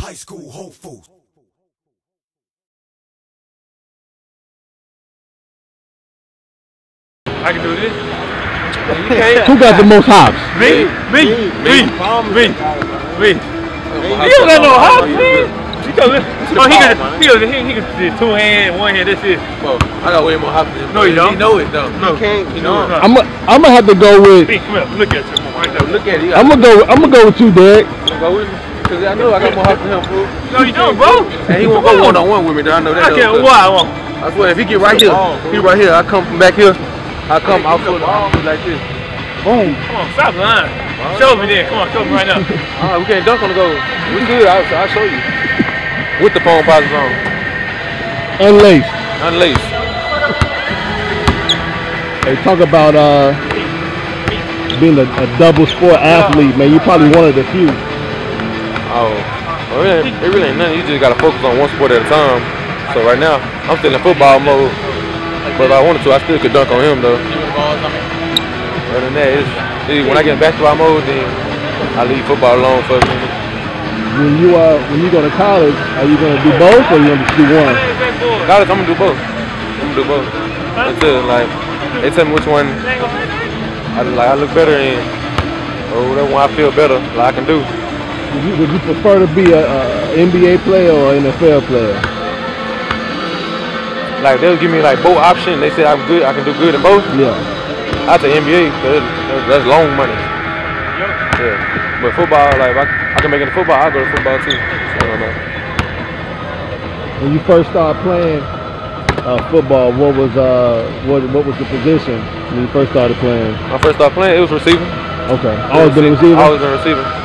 High school hopefuls. I can do this. Can't. Who got the most hops? Me, me, me, me, me. me. You don't got no hops, man. He go, oh, he could, he could, he, he could do two hand, one hand. That's it. Bro, I got way more hops than him. No, you He don't. He know it though. No, can't. You know. no. I'm i I'm gonna have to go with Me, come here. Look at you, right there. Look at it. You I'm gonna go I'm gonna go with you, Derrick. go with me. Cause I know I got more hops than him, fool. No, you don't, bro. And he won't go one on one with me. Though. I know that. I can't. though, 'cause Why? I won't. I swear, if he get right here, he right here. I come from back here. I come out full like this. Boom. Come on, stop lying. Show me there. Come on, show me right now. Uh, we can't dunk on the goal. We good. I'll, I'll show you. With the Foamposites on, Unlaced. unlaced. They talk about uh being a, a double sport athlete, man. You probably one of the few. Oh, well, it, ain't, it really ain't nothing. You just gotta focus on one sport at a time. So right now, I'm still in football mode. But if I wanted to, I still could dunk on him though. Other than that, it's, it's, when I get in basketball mode, then I leave football alone for a minute. When you uh when you go to college, are you gonna do both or you gonna do one? College, I'm gonna do both. I'm gonna do both until like they tell me which one I like. I look better in, or whatever one I feel better, like I can do. Would you, would you prefer to be a, a NBA player or NFL player? Like they'll give me like both options. They say I'm good. I can do good in both. Yeah. I take NBA because that's, long money. Yeah. But football, like if I, I can make it in football, I'll go to football too. So, I don't know. When you first started playing uh, football, what was uh what what was the position when you first started playing? When I first started playing, it was receiving. Okay. Always been a receiver. I was been receiving.